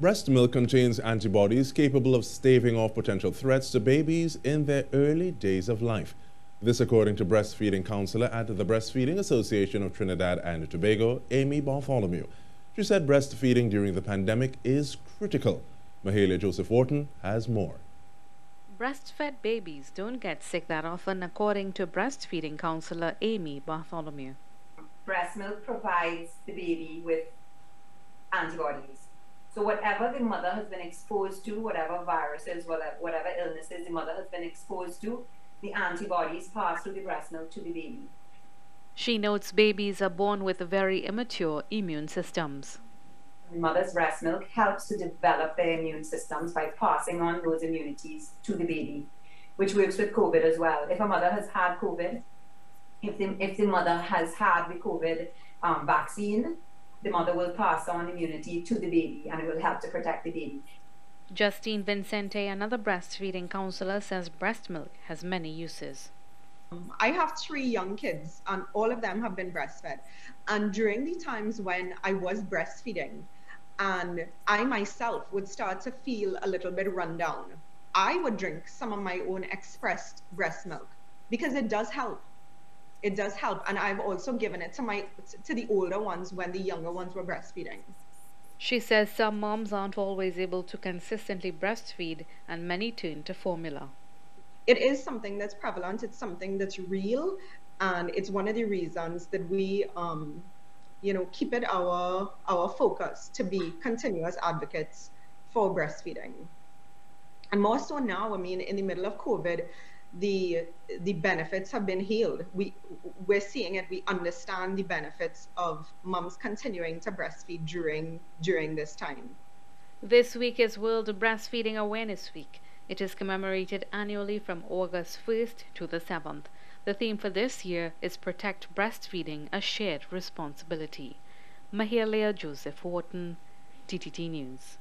Breast milk contains antibodies capable of staving off potential threats to babies in their early days of life. This according to breastfeeding counselor at the Breastfeeding Association of Trinidad and Tobago, Aimee Bartholomew. She said breastfeeding during the pandemic is critical. Mahalia Joseph Wharton has more. Breastfed babies don't get sick that often, according to breastfeeding counselor Aimee Bartholomew. Breast milk provides the baby with antibodies. So whatever the mother has been exposed to, whatever viruses, whatever, whatever illnesses the mother has been exposed to, the antibodies pass through the breast milk to the baby. She notes babies are born with very immature immune systems. The mother's breast milk helps to develop their immune systems by passing on those immunities to the baby, which works with COVID as well. If a mother has had COVID, if the, if the mother has had the COVID um, vaccine, the mother will pass on immunity to the baby and it will help to protect the baby. Justine Vincente, another breastfeeding counselor, says breast milk has many uses. Um, I have three young kids, and all of them have been breastfed. And during the times when I was breastfeeding, and I myself would start to feel a little bit run down, I would drink some of my own expressed breast milk because it does help. It does help, and I've also given it to my to the older ones when the younger ones were breastfeeding. She says some moms aren't always able to consistently breastfeed, and many turn to formula it is something that's prevalent. It's something that's real, and it's one of the reasons that we, um, you know, keep it our our focus to be continuous advocates for breastfeeding. And more so now, I mean, in the middle of COVID, the the benefits have been healed. We we're seeing it. We understand the benefits of moms continuing to breastfeed during during this time. This week is World Breastfeeding Awareness Week. It is commemorated annually from August 1st to the 7th. The theme for this year is Protect Breastfeeding, a Shared Responsibility. Mahalia Joseph Wharton, TTT News.